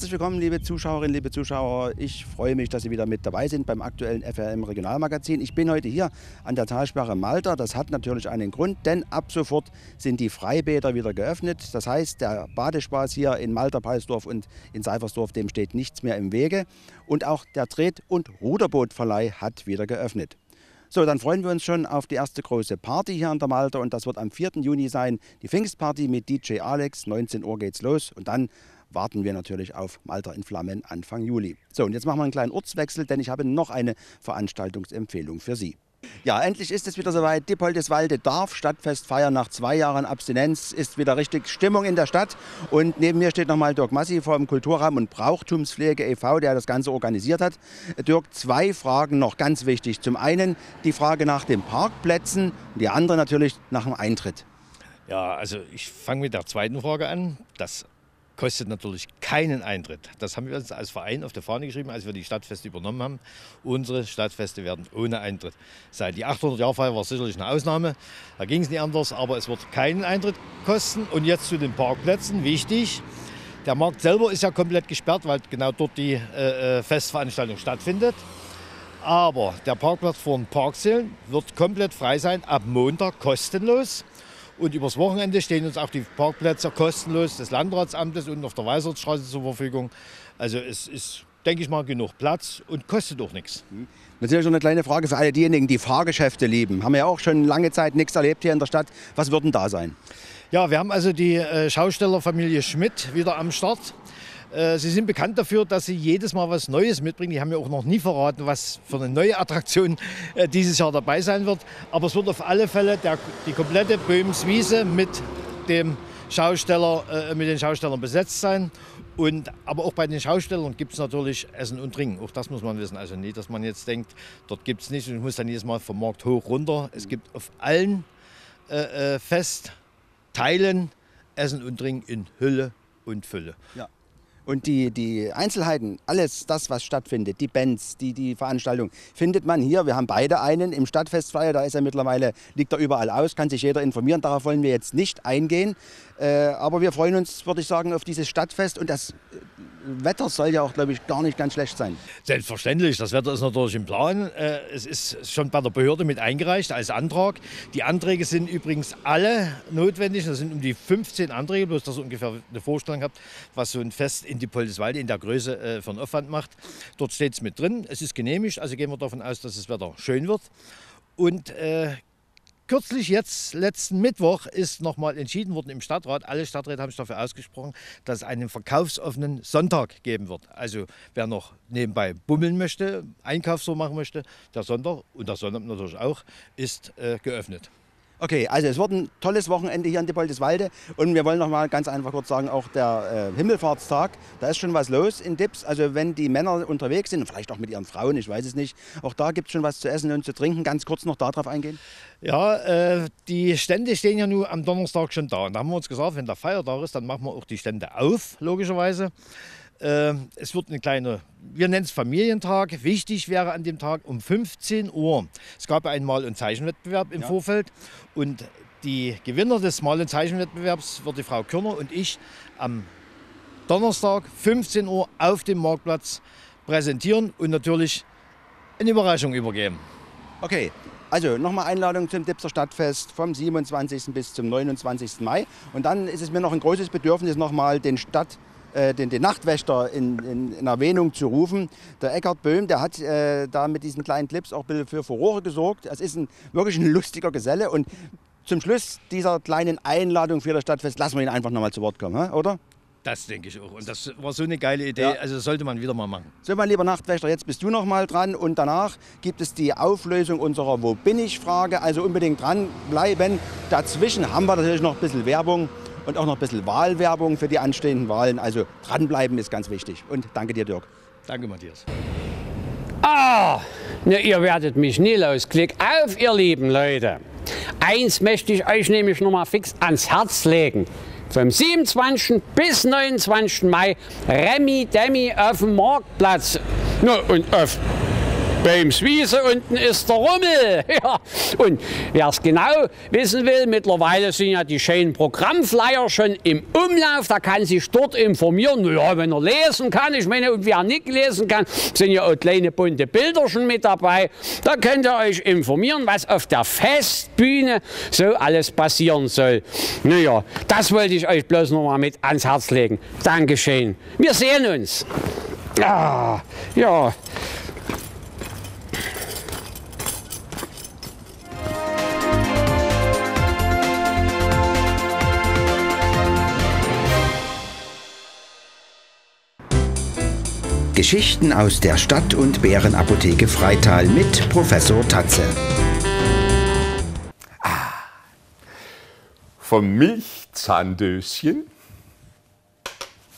Herzlich willkommen, liebe Zuschauerinnen, liebe Zuschauer. Ich freue mich, dass Sie wieder mit dabei sind beim aktuellen FRM Regionalmagazin. Ich bin heute hier an der Talsperre Malta. Das hat natürlich einen Grund, denn ab sofort sind die Freibäder wieder geöffnet. Das heißt, der Badespaß hier in Malta, Palsdorf und in Seifersdorf, dem steht nichts mehr im Wege. Und auch der Tret- und Ruderbootverleih hat wieder geöffnet. So, dann freuen wir uns schon auf die erste große Party hier an der Malta und das wird am 4. Juni sein. Die Pfingstparty mit DJ Alex. 19 Uhr geht's los und dann warten wir natürlich auf Malta in Flammen Anfang Juli. So, und jetzt machen wir einen kleinen Ortswechsel, denn ich habe noch eine Veranstaltungsempfehlung für Sie. Ja, endlich ist es wieder soweit. Dippoldeswalde darf Stadtfest feiern. Nach zwei Jahren Abstinenz ist wieder richtig Stimmung in der Stadt. Und neben mir steht nochmal Dirk Massi vom Kulturraum und Brauchtumspflege e.V., der das Ganze organisiert hat. Dirk, zwei Fragen noch ganz wichtig. Zum einen die Frage nach den Parkplätzen, die andere natürlich nach dem Eintritt. Ja, also ich fange mit der zweiten Frage an. Das kostet natürlich keinen Eintritt. Das haben wir uns als Verein auf der Fahne geschrieben, als wir die Stadtfeste übernommen haben. Unsere Stadtfeste werden ohne Eintritt sein. Die 800-Jahr-Feier war sicherlich eine Ausnahme, da ging es nicht anders, aber es wird keinen Eintritt kosten. Und jetzt zu den Parkplätzen, wichtig. Der Markt selber ist ja komplett gesperrt, weil genau dort die äh, äh Festveranstaltung stattfindet. Aber der Parkplatz vor den Parksälen wird komplett frei sein, ab Montag kostenlos. Und übers Wochenende stehen uns auch die Parkplätze kostenlos des Landratsamtes und auf der Weißertstraße zur Verfügung. Also es ist, denke ich mal, genug Platz und kostet auch nichts. Natürlich noch eine kleine Frage für alle diejenigen, die Fahrgeschäfte lieben. Haben wir ja auch schon lange Zeit nichts erlebt hier in der Stadt. Was würden da sein? Ja, wir haben also die äh, Schaustellerfamilie Schmidt wieder am Start. Äh, sie sind bekannt dafür, dass sie jedes Mal was Neues mitbringen. Die haben ja auch noch nie verraten, was für eine neue Attraktion äh, dieses Jahr dabei sein wird. Aber es wird auf alle Fälle der, die komplette Böhmswiese mit dem Schausteller, äh, mit den Schaustellern besetzt sein. Und, aber auch bei den Schaustellern gibt es natürlich Essen und Trinken. Auch das muss man wissen. Also nicht, dass man jetzt denkt, dort gibt es nichts und ich muss dann jedes Mal vom Markt hoch runter. Es gibt auf allen äh, Festteilen Essen und Trinken in Hülle und Fülle. Ja. Und die, die Einzelheiten, alles das, was stattfindet, die Bands, die, die Veranstaltung, findet man hier. Wir haben beide einen im Stadtfestfeier, da ist er mittlerweile, liegt er überall aus, kann sich jeder informieren. Darauf wollen wir jetzt nicht eingehen. Äh, aber wir freuen uns, würde ich sagen, auf dieses Stadtfest und das Wetter soll ja auch, glaube ich, gar nicht ganz schlecht sein. Selbstverständlich, das Wetter ist natürlich im Plan. Äh, es ist schon bei der Behörde mit eingereicht als Antrag. Die Anträge sind übrigens alle notwendig. Das sind um die 15 Anträge, bloß dass ihr ungefähr eine Vorstellung habt, was so ein Fest in die Poldeswalde in der Größe äh, einen Aufwand macht. Dort steht es mit drin. Es ist genehmigt, also gehen wir davon aus, dass das Wetter schön wird. Und äh, Kürzlich, jetzt letzten Mittwoch, ist nochmal entschieden worden im Stadtrat, alle Stadträte haben sich dafür ausgesprochen, dass es einen verkaufsoffenen Sonntag geben wird. Also wer noch nebenbei bummeln möchte, Einkauf so machen möchte, der Sonntag und der Sonntag natürlich auch, ist äh, geöffnet. Okay, also es wird ein tolles Wochenende hier in Dippoldeswalde und wir wollen noch mal ganz einfach kurz sagen, auch der äh, Himmelfahrtstag, da ist schon was los in Dips. Also wenn die Männer unterwegs sind, vielleicht auch mit ihren Frauen, ich weiß es nicht, auch da gibt es schon was zu essen und zu trinken. Ganz kurz noch darauf eingehen. Ja, äh, die Stände stehen ja nur am Donnerstag schon da. Und da haben wir uns gesagt, wenn der Feiertag ist, dann machen wir auch die Stände auf, logischerweise. Ähm, es wird eine kleine, wir nennen es Familientag. Wichtig wäre an dem Tag um 15 Uhr. Es gab einen Mal- und Zeichenwettbewerb im ja. Vorfeld und die Gewinner des Mal- und Zeichenwettbewerbs wird die Frau Körner und ich am Donnerstag 15 Uhr auf dem Marktplatz präsentieren und natürlich eine Überraschung übergeben. Okay, also nochmal Einladung zum Dipser Stadtfest vom 27. bis zum 29. Mai. Und dann ist es mir noch ein großes Bedürfnis, nochmal den Stadt den, den, Nachtwächter in, in, in, Erwähnung zu rufen. Der Eckhard Böhm, der hat äh, da mit diesen kleinen Clips auch für Furore gesorgt. Es ist ein, wirklich ein lustiger Geselle und zum Schluss dieser kleinen Einladung für das Stadtfest lassen wir ihn einfach nochmal zu Wort kommen, oder? Das denke ich auch. Und das war so eine geile Idee. Ja. Also sollte man wieder mal machen. So, mein lieber Nachtwächter, jetzt bist du noch mal dran. Und danach gibt es die Auflösung unserer Wo bin ich Frage. Also unbedingt dranbleiben. Dazwischen haben wir natürlich noch ein bisschen Werbung und auch noch ein bisschen Wahlwerbung für die anstehenden Wahlen. Also dranbleiben ist ganz wichtig. Und danke dir, Dirk. Danke, Matthias. Ah, ne, ihr werdet mich nie losklicken. Auf, ihr lieben Leute. Eins möchte ich euch nämlich noch mal fix ans Herz legen. Vom 27. bis 29. Mai Remi Demi auf dem Marktplatz. No, und auf Beim Wiese unten ist der Rummel. Ja. Und wer es genau wissen will, mittlerweile sind ja die schönen Programmflyer schon im Umlauf. Da kann sich dort informieren. Ja, wenn er lesen kann. Ich meine, und wer nicht lesen kann, sind ja auch kleine bunte Bilder schon mit dabei. Da könnt ihr euch informieren, was auf der Festbühne so alles passieren soll. Naja, das wollte ich euch bloß noch mal mit ans Herz legen. Dankeschön. Wir sehen uns. Ah, ja. Geschichten aus der Stadt- und Bärenapotheke Freital mit Professor Tatze. Vom Milchzahndöschen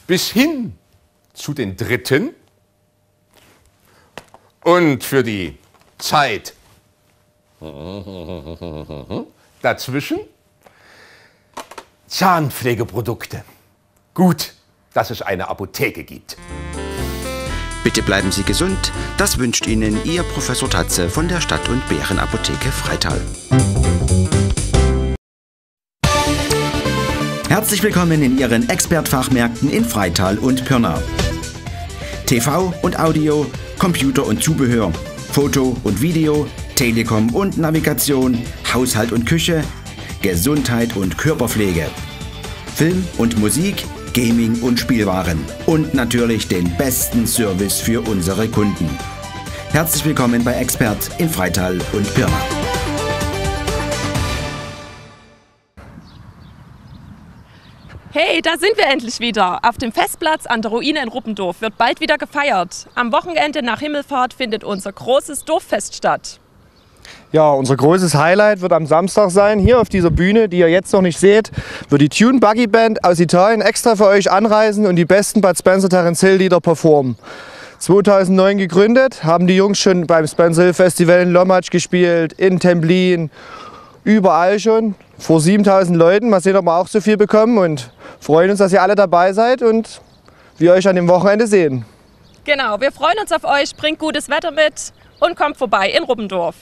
bis hin zu den Dritten und für die Zeit dazwischen Zahnpflegeprodukte. Gut, dass es eine Apotheke gibt. Bitte bleiben Sie gesund. Das wünscht Ihnen Ihr Professor Tatze von der Stadt- und Bärenapotheke Freital. Herzlich willkommen in Ihren Expertfachmärkten in Freital und Pirna. TV und Audio, Computer und Zubehör, Foto und Video, Telekom und Navigation, Haushalt und Küche, Gesundheit und Körperpflege, Film und Musik, Gaming und Spielwaren und natürlich den besten Service für unsere Kunden. Herzlich willkommen bei Expert in Freital und Pirna. Hey, da sind wir endlich wieder. Auf dem Festplatz an der Ruine in Ruppendorf wird bald wieder gefeiert. Am Wochenende nach Himmelfahrt findet unser großes Dorffest statt. Ja, unser großes Highlight wird am Samstag sein. Hier auf dieser Bühne, die ihr jetzt noch nicht seht, wird die Tune Buggy Band aus Italien extra für euch anreisen und die besten Bud Spencer Terence Hill Lieder performen. 2009 gegründet, haben die Jungs schon beim Spencer Hill Festival in Lommatsch gespielt, in Templin, überall schon, vor 7000 Leuten. Mal sehen, ob wir auch so viel bekommen und freuen uns, dass ihr alle dabei seid und wir euch an dem Wochenende sehen. Genau, wir freuen uns auf euch, bringt gutes Wetter mit und kommt vorbei in Ruppendorf.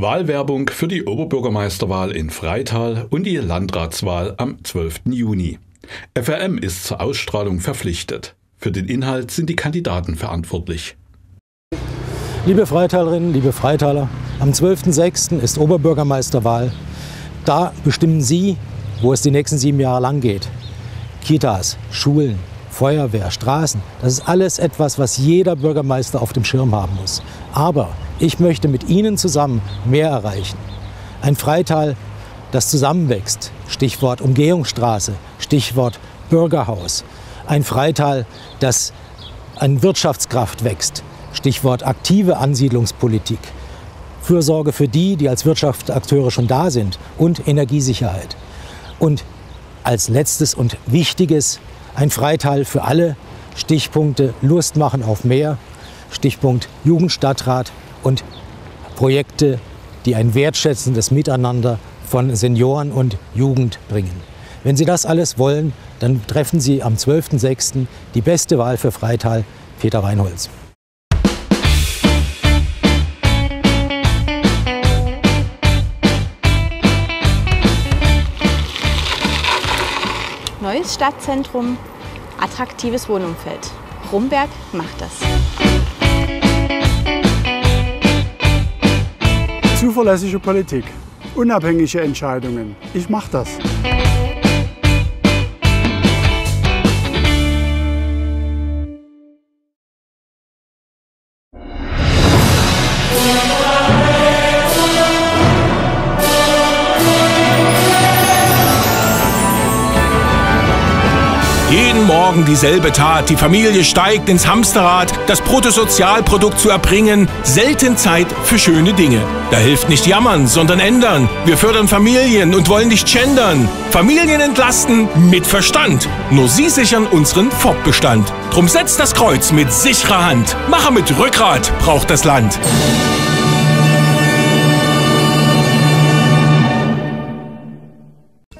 Wahlwerbung für die Oberbürgermeisterwahl in Freital und die Landratswahl am 12. Juni. FRM ist zur Ausstrahlung verpflichtet. Für den Inhalt sind die Kandidaten verantwortlich. Liebe Freitalerinnen, liebe Freitaler, am 12.06. ist Oberbürgermeisterwahl. Da bestimmen Sie, wo es die nächsten sieben Jahre lang geht. Kitas, Schulen, Feuerwehr, Straßen, das ist alles etwas, was jeder Bürgermeister auf dem Schirm haben muss. Aber ich möchte mit Ihnen zusammen mehr erreichen. Ein Freital, das zusammenwächst. Stichwort Umgehungsstraße, Stichwort Bürgerhaus. Ein Freital, das an Wirtschaftskraft wächst. Stichwort aktive Ansiedlungspolitik. Fürsorge für die, die als Wirtschaftsakteure schon da sind und Energiesicherheit. Und als letztes und wichtiges ein Freital für alle. Stichpunkte Lust machen auf mehr. Stichpunkt Jugendstadtrat und Projekte, die ein wertschätzendes Miteinander von Senioren und Jugend bringen. Wenn Sie das alles wollen, dann treffen Sie am 12.06. die beste Wahl für Freital, Peter Reinholz. Neues Stadtzentrum, attraktives Wohnumfeld. Rumberg macht das. Zuverlässige Politik, unabhängige Entscheidungen. Ich mache das. Morgen dieselbe Tat. Die Familie steigt ins Hamsterrad, das Bruttosozialprodukt zu erbringen. Selten Zeit für schöne Dinge. Da hilft nicht jammern, sondern ändern. Wir fördern Familien und wollen nicht gendern. Familien entlasten mit Verstand. Nur sie sichern unseren Fortbestand. Drum setzt das Kreuz mit sicherer Hand. Mache mit Rückgrat braucht das Land.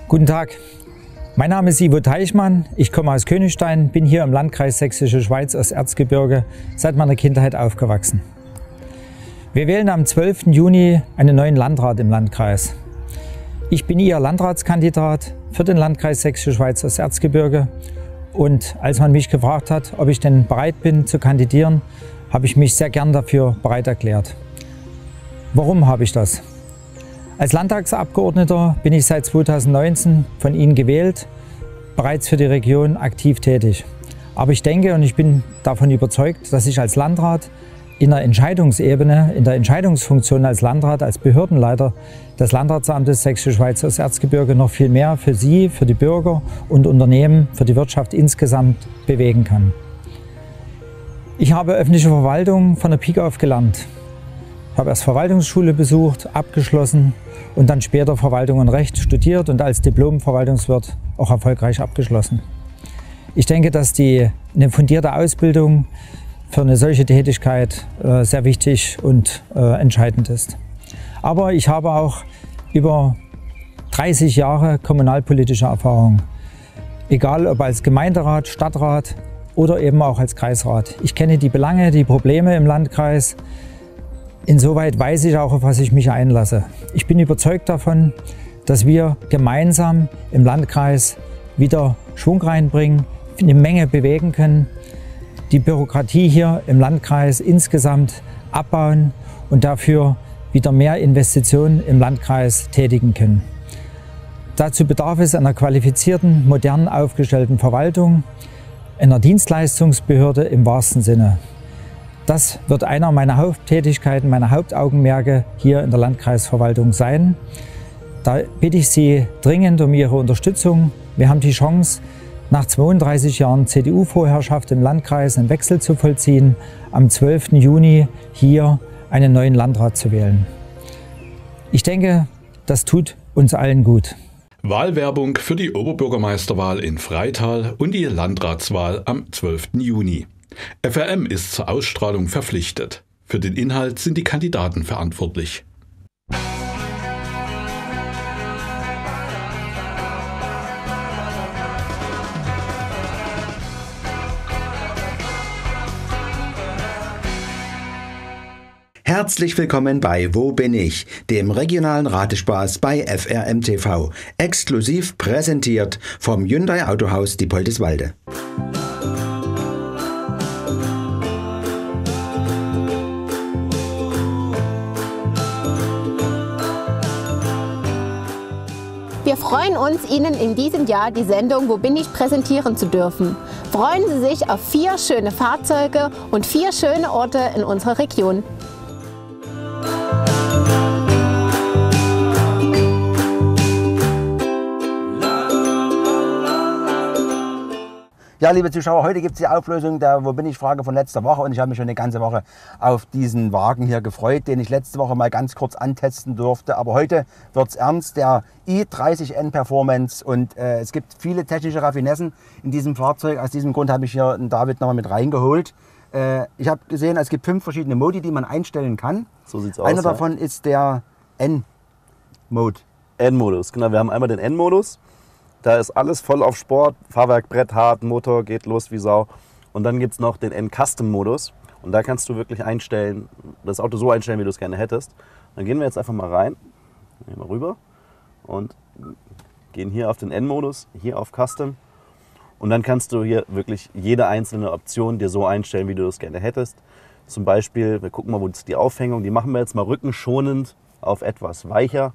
Guten Tag. Mein Name ist Ivo Teichmann, ich komme aus Königstein, bin hier im Landkreis Sächsische Schweiz aus Erzgebirge seit meiner Kindheit aufgewachsen. Wir wählen am 12. Juni einen neuen Landrat im Landkreis. Ich bin Ihr Landratskandidat für den Landkreis Sächsische Schweiz aus Erzgebirge und als man mich gefragt hat, ob ich denn bereit bin zu kandidieren, habe ich mich sehr gern dafür bereit erklärt. Warum habe ich das? Als Landtagsabgeordneter bin ich seit 2019 von Ihnen gewählt, bereits für die Region aktiv tätig. Aber ich denke und ich bin davon überzeugt, dass ich als Landrat in der Entscheidungsebene, in der Entscheidungsfunktion als Landrat, als Behördenleiter des Landratsamtes Sächsische Schweiz aus Erzgebirge noch viel mehr für Sie, für die Bürger und Unternehmen, für die Wirtschaft insgesamt bewegen kann. Ich habe öffentliche Verwaltung von der Pike auf gelernt. Habe erst Verwaltungsschule besucht, abgeschlossen und dann später Verwaltung und Recht studiert und als Diplom-Verwaltungswirt auch erfolgreich abgeschlossen. Ich denke, dass die, eine fundierte Ausbildung für eine solche Tätigkeit äh, sehr wichtig und äh, entscheidend ist. Aber ich habe auch über 30 Jahre kommunalpolitische Erfahrung. Egal ob als Gemeinderat, Stadtrat oder eben auch als Kreisrat. Ich kenne die Belange, die Probleme im Landkreis, Insoweit weiß ich auch, auf was ich mich einlasse. Ich bin überzeugt davon, dass wir gemeinsam im Landkreis wieder Schwung reinbringen, eine Menge bewegen können, die Bürokratie hier im Landkreis insgesamt abbauen und dafür wieder mehr Investitionen im Landkreis tätigen können. Dazu bedarf es einer qualifizierten, modern aufgestellten Verwaltung, einer Dienstleistungsbehörde im wahrsten Sinne. Das wird einer meiner Haupttätigkeiten, meiner Hauptaugenmerke hier in der Landkreisverwaltung sein. Da bitte ich Sie dringend um Ihre Unterstützung. Wir haben die Chance, nach 32 Jahren CDU-Vorherrschaft im Landkreis einen Wechsel zu vollziehen, am 12. Juni hier einen neuen Landrat zu wählen. Ich denke, das tut uns allen gut. Wahlwerbung für die Oberbürgermeisterwahl in Freital und die Landratswahl am 12. Juni. FRM ist zur Ausstrahlung verpflichtet. Für den Inhalt sind die Kandidaten verantwortlich. Herzlich willkommen bei Wo bin ich, dem regionalen Ratespaß bei FRM TV, exklusiv präsentiert vom Hyundai Autohaus Diepoldeswalde. Wir freuen uns, Ihnen in diesem Jahr die Sendung Wo bin ich präsentieren zu dürfen. Freuen Sie sich auf vier schöne Fahrzeuge und vier schöne Orte in unserer Region. Ja, liebe Zuschauer, heute gibt es die Auflösung der Wo bin ich Frage von letzter Woche und ich habe mich schon eine ganze Woche auf diesen Wagen hier gefreut, den ich letzte Woche mal ganz kurz antesten durfte. Aber heute wird es ernst, der i30N Performance und äh, es gibt viele technische Raffinessen in diesem Fahrzeug. Aus diesem Grund habe ich hier einen David nochmal mit reingeholt. Äh, ich habe gesehen, es gibt fünf verschiedene Modi, die man einstellen kann. So sieht's aus. Einer ja. davon ist der N-Mode. N-Modus, genau. Wir haben einmal den N-Modus. Da ist alles voll auf Sport, Fahrwerk, Brett, hart, Motor geht los wie Sau. Und dann gibt es noch den N-Custom-Modus. Und da kannst du wirklich einstellen, das Auto so einstellen, wie du es gerne hättest. Dann gehen wir jetzt einfach mal rein, gehen mal rüber und gehen hier auf den N-Modus, hier auf Custom. Und dann kannst du hier wirklich jede einzelne Option dir so einstellen, wie du das gerne hättest. Zum Beispiel, wir gucken mal, wo ist die Aufhängung, die machen wir jetzt mal rückenschonend auf etwas weicher.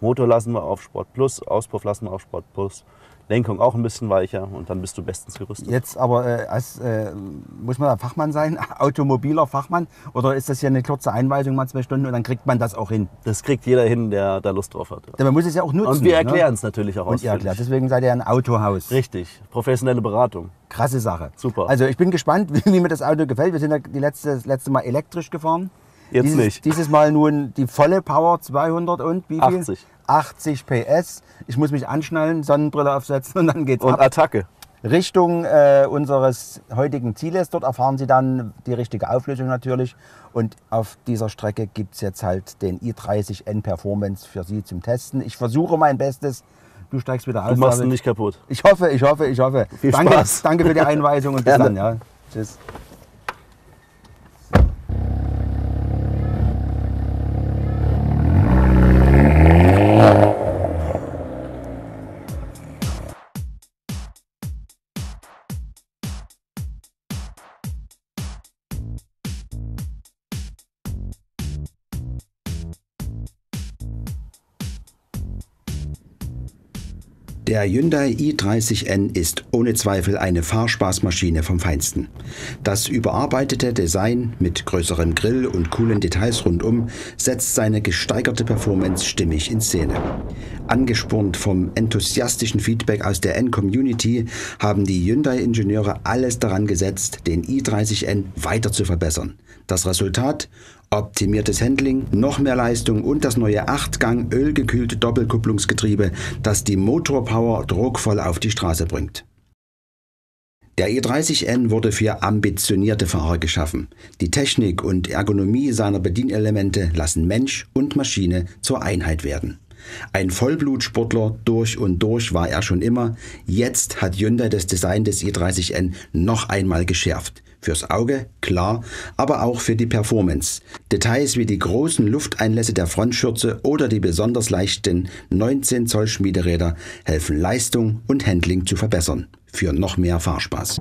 Motor lassen wir auf Sport Plus, Auspuff lassen wir auf Sport Plus, Lenkung auch ein bisschen weicher und dann bist du bestens gerüstet. Jetzt aber äh, als, äh, muss man Fachmann sein, automobiler Fachmann? Oder ist das hier eine kurze Einweisung, mal zwei Stunden und dann kriegt man das auch hin? Das kriegt jeder hin, der da Lust drauf hat. Denn man muss es ja auch nutzen. Und wir ne? erklären es natürlich auch Und ausführlich. erklärt, deswegen seid ihr ein Autohaus. Richtig, professionelle Beratung. Krasse Sache. Super. Also ich bin gespannt, wie, wie mir das Auto gefällt. Wir sind ja die letzte, das letzte Mal elektrisch gefahren. Jetzt dieses, nicht. Dieses Mal nun die volle Power 200 und wie viel? 80. 80 PS. Ich muss mich anschnallen, Sonnenbrille aufsetzen und dann geht's Und ab. Attacke. Richtung äh, unseres heutigen Zieles. Dort erfahren Sie dann die richtige Auflösung natürlich. Und auf dieser Strecke gibt es jetzt halt den i30N Performance für Sie zum Testen. Ich versuche mein Bestes, Du steigst wieder aus. Du machst ihn nicht kaputt. Ich hoffe, ich hoffe, ich hoffe. Viel danke, Spaß. danke für die Einweisung und bis dann. Ja. Tschüss. Der Hyundai i30N ist ohne Zweifel eine Fahrspaßmaschine vom Feinsten. Das überarbeitete Design mit größerem Grill und coolen Details rundum setzt seine gesteigerte Performance stimmig in Szene. Angespornt vom enthusiastischen Feedback aus der N-Community haben die Hyundai-Ingenieure alles daran gesetzt, den i30N weiter zu verbessern. Das Resultat? Optimiertes Handling, noch mehr Leistung und das neue 8-Gang ölgekühlte Doppelkupplungsgetriebe, das die Motorpower druckvoll auf die Straße bringt. Der E30N wurde für ambitionierte Fahrer geschaffen. Die Technik und Ergonomie seiner Bedienelemente lassen Mensch und Maschine zur Einheit werden. Ein Vollblutsportler durch und durch war er schon immer. Jetzt hat Hyundai das Design des i30N noch einmal geschärft. Fürs Auge, klar, aber auch für die Performance. Details wie die großen Lufteinlässe der Frontschürze oder die besonders leichten 19 Zoll Schmiederäder helfen Leistung und Handling zu verbessern. Für noch mehr Fahrspaß.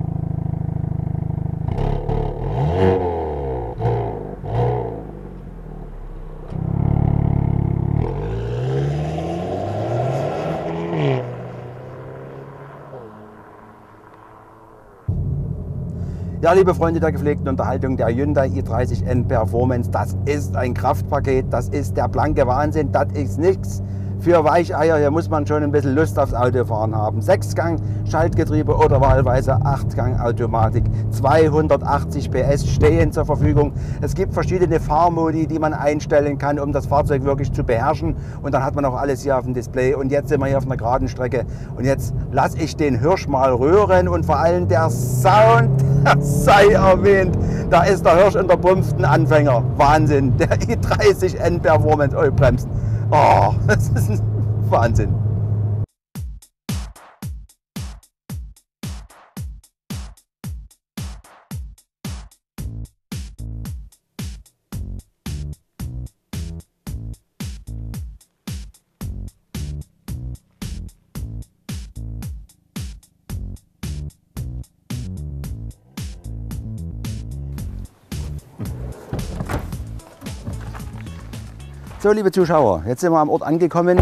Ja, liebe Freunde der gepflegten Unterhaltung, der Hyundai i30N Performance, das ist ein Kraftpaket, das ist der blanke Wahnsinn, das ist nichts für Weicheier. Hier muss man schon ein bisschen Lust aufs Autofahren haben. Sechsgang Schaltgetriebe oder wahlweise Achtgang Automatik. 280 PS stehen zur Verfügung. Es gibt verschiedene Fahrmodi, die man einstellen kann, um das Fahrzeug wirklich zu beherrschen. Und dann hat man auch alles hier auf dem Display. Und jetzt sind wir hier auf einer geraden Strecke. Und jetzt lasse ich den Hirsch mal röhren und vor allem der Sound, das sei erwähnt. Da ist der Hirsch in der bumpften Anfänger. Wahnsinn. Der i30N Performance. Oh, bremst. Oh, das ist ein Wahnsinn. So, liebe Zuschauer, jetzt sind wir am Ort angekommen.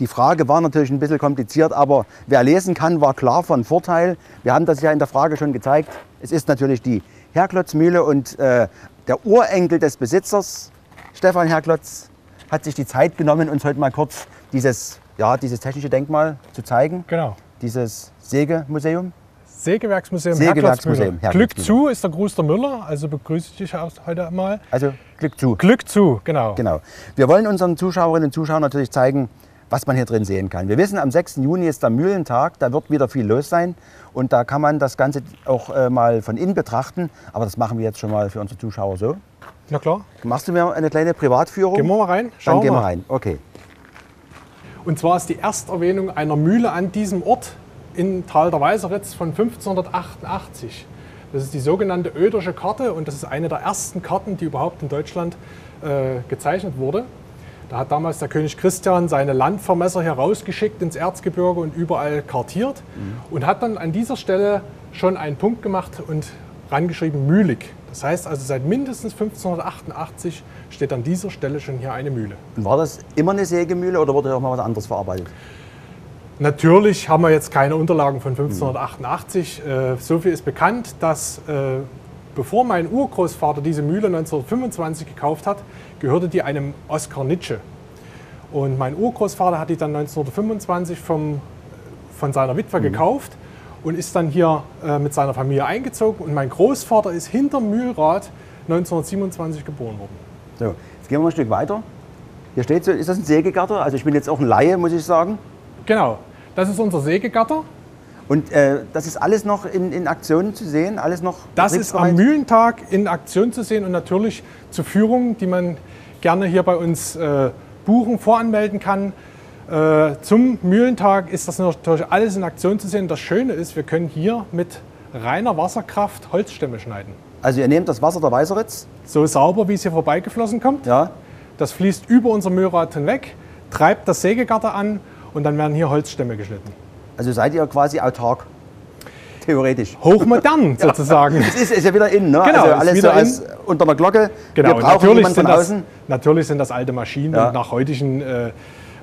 Die Frage war natürlich ein bisschen kompliziert, aber wer lesen kann, war klar von Vorteil. Wir haben das ja in der Frage schon gezeigt. Es ist natürlich die Herklotzmühle und äh, der Urenkel des Besitzers, Stefan Herklotz, hat sich die Zeit genommen, uns heute mal kurz dieses, ja, dieses technische Denkmal zu zeigen. Genau. Dieses Sägemuseum. Sägewerksmuseum, Sägewerksmuseum, Herklotz-Müller. Glück zu ist der Gruß der Müller, also begrüße ich dich auch heute mal. Also Glück zu. Glück zu, genau. Genau. Wir wollen unseren Zuschauerinnen und Zuschauern natürlich zeigen, was man hier drin sehen kann. Wir wissen, am 6. Juni ist der Mühlentag, da wird wieder viel los sein und da kann man das Ganze auch äh, mal von innen betrachten. Aber das machen wir jetzt schon mal für unsere Zuschauer so. Na klar. Machst du mir eine kleine Privatführung? Gehen wir mal rein. Dann Schauen gehen wir wir. rein. Okay. Und zwar ist die Ersterwähnung einer Mühle an diesem Ort in Tal der Weißeritz von 1588. Das ist die sogenannte Oedersche Karte und das ist eine der ersten Karten, die überhaupt in Deutschland äh, gezeichnet wurde. Da hat damals der König Christian seine Landvermesser hier rausgeschickt ins Erzgebirge und überall kartiert und hat dann an dieser Stelle schon einen Punkt gemacht und rangeschrieben Mühlig. Das heißt also seit mindestens 1588 steht an dieser Stelle schon hier eine Mühle. War das immer eine Sägemühle oder wurde auch mal was anderes verarbeitet? Natürlich haben wir jetzt keine Unterlagen von 1588. Äh, So viel ist bekannt, dass äh, bevor mein Urgroßvater diese Mühle 1925 gekauft hat, gehörte die einem Oskar Nitsche. Und mein Urgroßvater hat die dann 1925 vom, von seiner Witwe gekauft und ist dann hier äh, mit seiner Familie eingezogen. Und mein Großvater ist hinter Mühlrad 1927 geboren worden. So, jetzt gehen wir mal ein Stück weiter. Hier steht so, ist das ein Sägegatter? Also ich bin jetzt auch ein Laie, muss ich sagen. Genau, das ist unser Sägegatter. Und äh, das ist alles noch in, in Aktion zu sehen? Alles noch Das ist am? Mühlentag in Aktion zu sehen und natürlich zu Führungen, die man gerne hier bei uns äh, buchen, voranmelden kann. Äh, zum Mühlentag ist das natürlich alles in Aktion zu sehen. Das Schöne ist, wir können hier mit reiner Wasserkraft Holzstämme schneiden. Also ihr nehmt das Wasser der Weißeritz? So sauber, wie es hier vorbeigeflossen kommt. Ja. Das fließt über unser Mühlrad hinweg, treibt das Sägegatter an und dann werden hier Holzstämme geschnitten. Also seid ihr quasi autark? Theoretisch. Hochmodern sozusagen. Es ist, ist ja wieder in, ne? Genau, also ist alles wieder so als unter einer Glocke. Genau, Wir brauchen natürlich sind, das, natürlich sind das alte Maschinen Ja. und nach heutigen äh,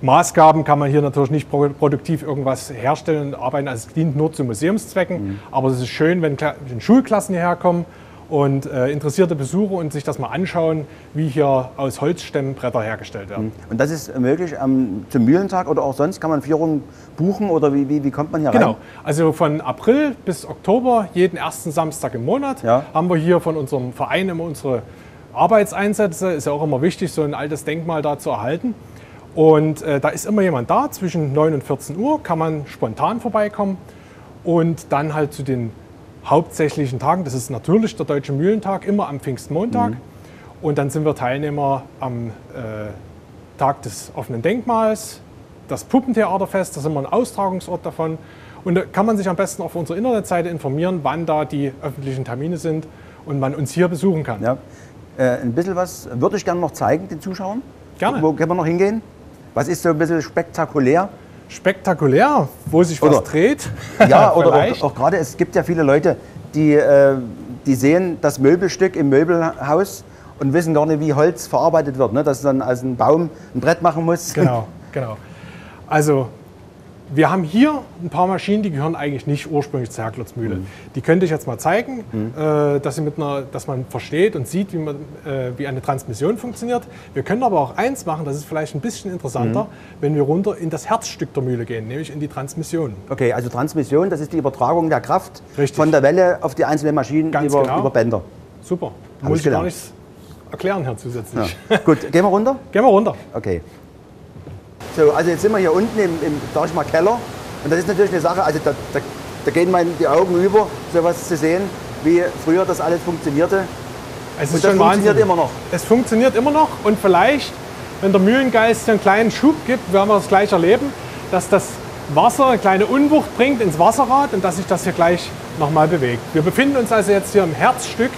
Maßgaben kann man hier natürlich nicht pro produktiv irgendwas herstellen und arbeiten. Also es dient nur zu Museumszwecken. Mhm. Aber es ist schön, wenn Schulklassen hierher kommen und äh, interessierte Besucher und sich das mal anschauen, wie hier aus Holzstämmen Bretter hergestellt werden. Und das ist möglich am, zum Mühlentag oder auch sonst? Kann man Führungen buchen oder wie, wie, wie kommt man hier Genau, rein? also von April bis Oktober, jeden ersten Samstag im Monat, haben wir hier von unserem Verein immer unsere Arbeitseinsätze. Ist ja auch immer wichtig, so ein altes Denkmal da zu erhalten. Und äh, da ist immer jemand da, zwischen 9 und 14 Uhr kann man spontan vorbeikommen und dann halt zu den hauptsächlichen Tagen, das ist natürlich der Deutsche Mühlentag, immer am Pfingstmontag. Mhm. Und dann sind wir Teilnehmer am äh, Tag des offenen Denkmals, das Puppentheaterfest, das ist immer ein Austragungsort davon. Und da kann man sich am besten auf unserer Internetseite informieren, wann da die öffentlichen Termine sind und man uns hier besuchen kann. Ja. Äh, ein bisschen was würde ich gerne noch zeigen den Zuschauern. Gerne. Wo können wir noch hingehen? Was ist so ein bisschen spektakulär? Spektakulär, wo sich was dreht. Ja, oder auch, auch gerade, es gibt ja viele Leute, die, äh, die sehen das Möbelstück im Möbelhaus und wissen gar nicht, wie Holz verarbeitet wird. Ne? Dass dann aus einem Baum ein Brett machen muss. Genau, genau. Also, wir haben hier ein paar Maschinen, die gehören eigentlich nicht ursprünglich zur Herklotzmühle. Die könnte ich jetzt mal zeigen, äh, dass, einer, dass man versteht und sieht, wie, man, äh, wie eine Transmission funktioniert. Wir können aber auch eins machen, das ist vielleicht ein bisschen interessanter, Mhm. wenn wir runter in das Herzstück der Mühle gehen, nämlich in die Transmission. Okay, also Transmission, das ist die Übertragung der Kraft Richtig. von der Welle auf die einzelnen Maschinen Ganz über, genau. über Bänder. Super. Hab Muss ich gar nichts erklären hier zusätzlich. Ja. Gut, gehen wir runter? Gehen wir runter. Okay. So, also jetzt sind wir hier unten im, im sag ich mal, Keller. Und das ist natürlich eine Sache, also da, da, da gehen mir die Augen über, sowas zu sehen, wie früher das alles funktionierte. Es Und das funktioniert Wahnsinn. immer noch. Es funktioniert immer noch und vielleicht, wenn der Mühlengeist hier einen kleinen Schub gibt, werden wir das gleich erleben, dass das Wasser eine kleine Unwucht bringt ins Wasserrad und dass sich das hier gleich nochmal bewegt. Wir befinden uns also jetzt hier im Herzstück.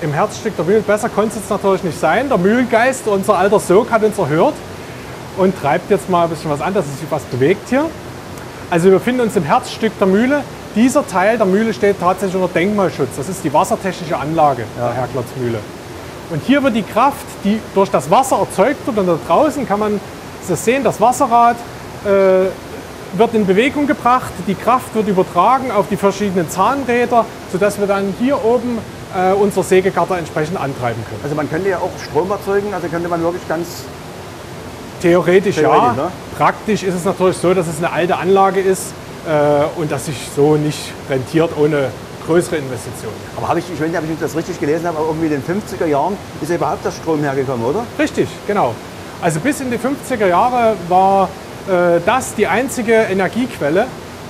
Im Herzstück der Mühle. Besser konnte es natürlich nicht sein. Der Mühlengeist, unser alter Sog, hat uns erhört und treibt jetzt mal ein bisschen was an, dass sich was bewegt hier. Also wir befinden uns im Herzstück der Mühle. Dieser Teil der Mühle steht tatsächlich unter Denkmalschutz. Das ist die wassertechnische Anlage der Herklotzmühle. Und hier wird die Kraft, die durch das Wasser erzeugt wird, und da draußen kann man das sehen, das Wasserrad äh, wird in Bewegung gebracht, die Kraft wird übertragen auf die verschiedenen Zahnräder, sodass wir dann hier oben äh, unser Sägegatter entsprechend antreiben können. Also man könnte ja auch Strom erzeugen, also könnte man wirklich ganz Theoretisch, ja. Theoretisch, ne? Praktisch ist es natürlich so, dass es eine alte Anlage ist äh, und dass sich so nicht rentiert ohne größere Investitionen. Aber habe ich, ich weiß nicht, ob ich das richtig gelesen habe, aber irgendwie in den 50er Jahren ist ja überhaupt der Strom hergekommen, oder? Richtig, genau. Also bis in die 50er Jahre war äh, das die einzige Energiequelle.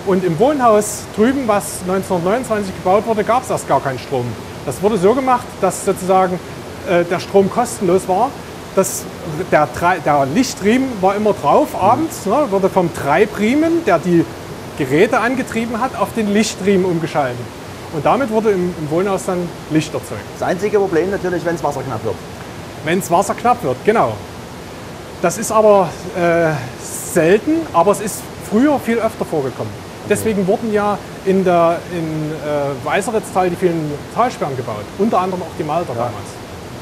Und im Wohnhaus drüben, was 1929 gebaut wurde, gab es erst gar keinen Strom. Das wurde so gemacht, dass sozusagen äh, der Strom kostenlos war. Das, der, der Lichtriemen war immer drauf abends, ne, wurde vom Treibriemen, der die Geräte angetrieben hat, auf den Lichtriemen umgeschalten. Und damit wurde im, im Wohnhaus dann Licht erzeugt. Das einzige Problem natürlich, wenn es Wasser knapp wird. Wenn es Wasser knapp wird, genau. Das ist aber äh, selten, aber es ist früher viel öfter vorgekommen. Deswegen wurden ja in, der, in äh, Weißeritztal die vielen Talsperren gebaut. Unter anderem auch die Malter damals.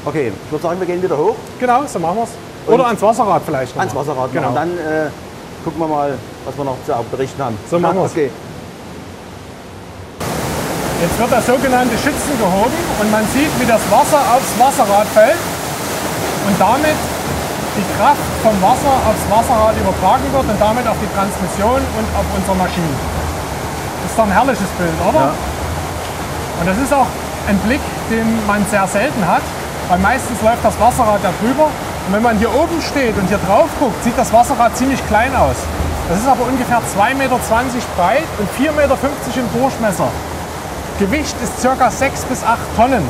Okay, ich würde sagen, wir gehen wieder hoch. Genau, so machen wir es. Oder ans Wasserrad vielleicht noch Ans. Wasserrad. Genau. Und dann äh, gucken wir mal, was wir noch zu berichten haben. So machen wir's. Okay. Jetzt wird der sogenannte Schützen gehoben und man sieht, wie das Wasser aufs Wasserrad fällt und damit die Kraft vom Wasser aufs Wasserrad übertragen wird und damit auf die Transmission und auf unsere Maschinen. Das ist doch ein herrliches Bild, oder? Und das ist auch ein Blick, den man sehr selten hat, weil meistens läuft das Wasserrad da drüber und wenn man hier oben steht und hier drauf guckt, sieht das Wasserrad ziemlich klein aus. Das ist aber ungefähr 2,20 Meter breit und 4,50 Meter im Durchmesser. Gewicht ist ca. 6 bis 8 Tonnen.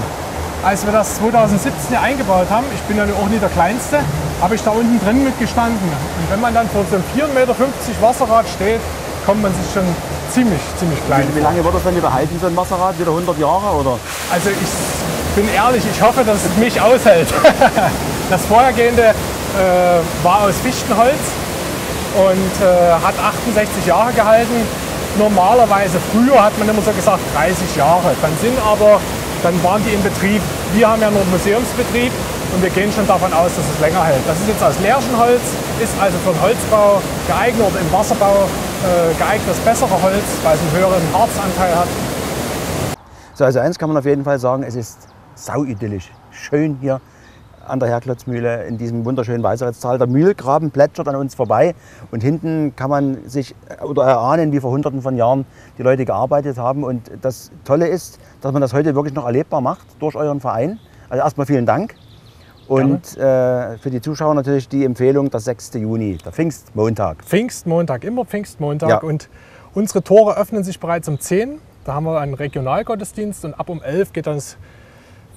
als wir das 2017 hier eingebaut haben, ich bin ja auch nicht der Kleinste, habe ich da unten drin mitgestanden. Und wenn man dann vor so einem 4,50 Meter Wasserrad steht, kommt man sich schon ziemlich, ziemlich klein. Wie, wie lange wird das dann wieder halten, so ein Wasserrad? Wieder 100 Jahre? Oder? Also ich bin ehrlich, ich hoffe, dass es mich aushält. das vorhergehende äh, war aus Fichtenholz und äh, hat 68 Jahre gehalten. Normalerweise früher hat man immer so gesagt 30 Jahre. Dann sind aber, dann waren die in Betrieb. Wir haben ja nur Museumsbetrieb und wir gehen schon davon aus, dass es länger hält. Das ist jetzt aus Lärchenholz, ist also für den Holzbau geeignet oder im Wasserbau äh, geeignet das bessere Holz, weil es einen höheren Harzanteil hat. So, also eins kann man auf jeden Fall sagen, es ist sauidyllisch. Schön hier an der Herklotzmühle in diesem wunderschönen Weißeretztal. Der Mühlgraben plätschert an uns vorbei und hinten kann man sich oder erahnen, wie vor hunderten von Jahren die Leute gearbeitet haben. Und das Tolle ist, dass man das heute wirklich noch erlebbar macht durch euren Verein. Also erstmal vielen Dank. Und äh, für die Zuschauer natürlich die Empfehlung, der 6. Juni, der Pfingstmontag. Pfingstmontag, immer Pfingstmontag. Ja. Und unsere Tore öffnen sich bereits um 10. Da haben wir einen Regionalgottesdienst und ab um 11 geht dann das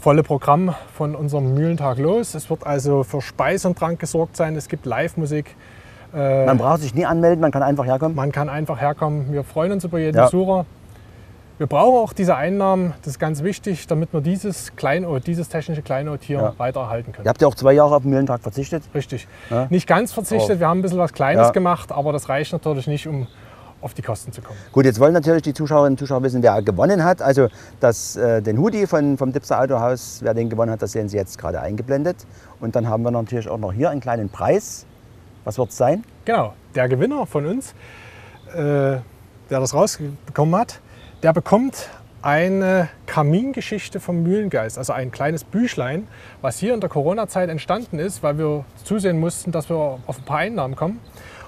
volle Programm von unserem Mühlentag los. Es wird also für Speis und Trank gesorgt sein. Es gibt Live-Musik. Äh, Man braucht sich nie anmelden, man kann einfach herkommen. Man kann einfach herkommen. Wir freuen uns über jeden Ja. Besucher. Wir brauchen auch diese Einnahmen, das ist ganz wichtig, damit wir dieses Kleinod, dieses technische Kleinod hier Ja. weiter erhalten können. Ihr habt ja auch zwei Jahre auf den Mühlentag verzichtet. Richtig. Ja. Nicht ganz verzichtet, Aber- wir haben ein bisschen was Kleines gemacht, aber das reicht natürlich nicht, um auf die Kosten zu kommen. Gut, jetzt wollen natürlich die Zuschauerinnen und Zuschauer wissen, wer gewonnen hat. Also das, äh, den Hoodie von, vom Dipster Autohaus, wer den gewonnen hat, das sehen Sie jetzt gerade eingeblendet. Und dann haben wir natürlich auch noch hier einen kleinen Preis. Was wird es sein? Genau, der Gewinner von uns, äh, der das rausbekommen hat, der bekommt eine Kamingeschichte vom Mühlengeist, also ein kleines Büchlein, was hier in der Corona-Zeit entstanden ist, weil wir zusehen mussten, dass wir auf ein paar Einnahmen kommen.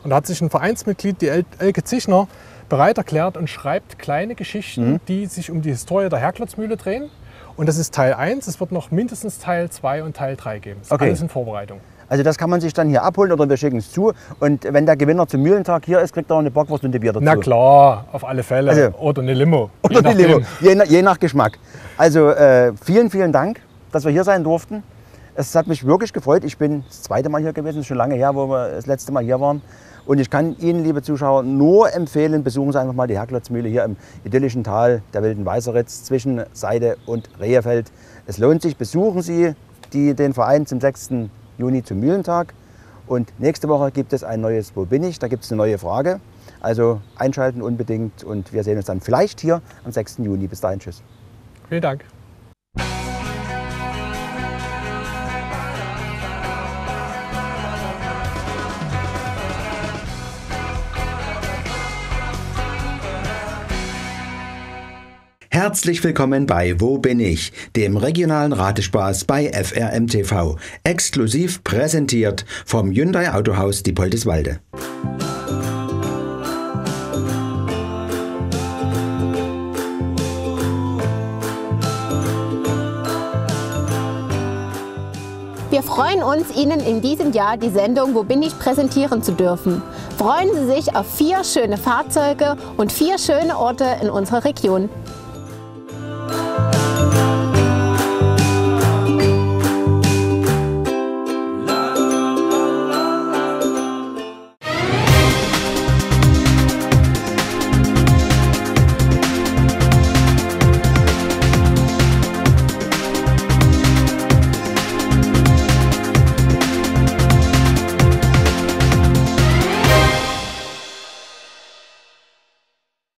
Und da hat sich ein Vereinsmitglied, die El Elke Zichner, bereit erklärt und schreibt kleine Geschichten, Mhm. die sich um die Historie der Herklotzmühle drehen. Und das ist Teil 1, es wird noch mindestens Teil 2 und Teil 3 geben. Das ist Okay. alles in Vorbereitung. Also das kann man sich dann hier abholen oder wir schicken es zu. Und wenn der Gewinner zum Mühlentag hier ist, kriegt er auch eine Bockwurst und ein Bier dazu. Na klar, auf alle Fälle. Also- Oder eine Limo. Oder nachdem. Limo, je, nach- je nach Geschmack. Also äh, vielen, vielen Dank, dass wir hier sein durften. Es hat mich wirklich gefreut. Ich bin das zweite Mal hier gewesen, schon lange her, wo wir das letzte Mal hier waren. Und ich kann Ihnen, liebe Zuschauer, nur empfehlen, besuchen Sie einfach mal die Herklotzmühle hier im idyllischen Tal der Wilden Weißeritz zwischen Seide und Rehefeld. Es lohnt sich, besuchen Sie die, den Verein zum 6. Juni zum Mühlentag. Und nächste Woche gibt es ein neues Wo bin ich? Da gibt es eine neue Frage. Also einschalten unbedingt und wir sehen uns dann vielleicht hier am 6. Juni. Bis dahin, tschüss. Vielen Dank. Herzlich willkommen bei Wo bin ich, dem regionalen Ratespaß bei FRM TV, exklusiv präsentiert vom Hyundai Autohaus Diepoldeswalde. Wir freuen uns, Ihnen in diesem Jahr die Sendung Wo bin ich präsentieren zu dürfen. Freuen Sie sich auf vier schöne Fahrzeuge und vier schöne Orte in unserer Region.